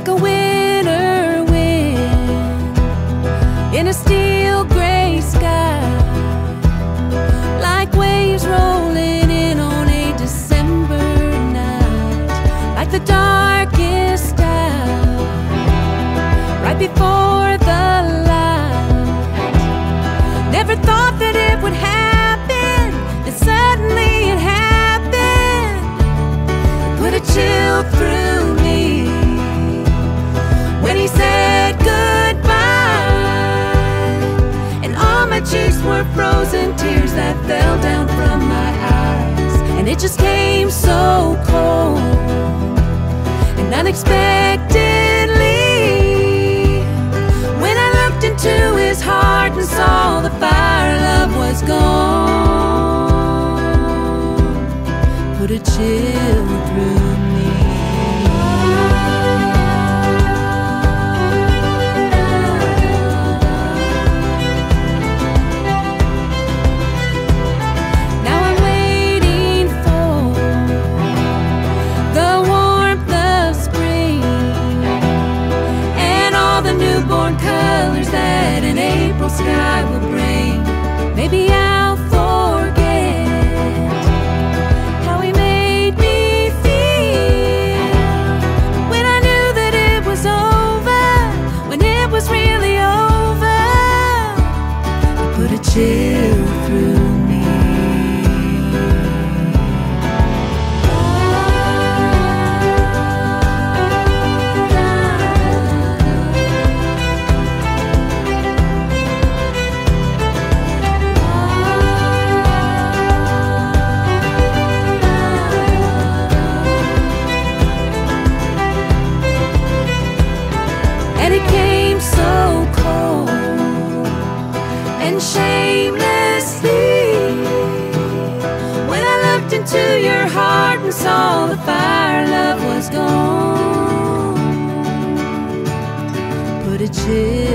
like a winter wind in a steel gray sky, like waves rolling in on a December night, like the darkest hour, right before the light. Never thought that it would happen, my cheeks were frozen tears that fell down from my eyes, and it just came so cold and unexpectedly. When I looked into his heart and saw the fire love was gone. Put a chill through sky will bring. Into your heart and saw the fire love was gone. Put a chill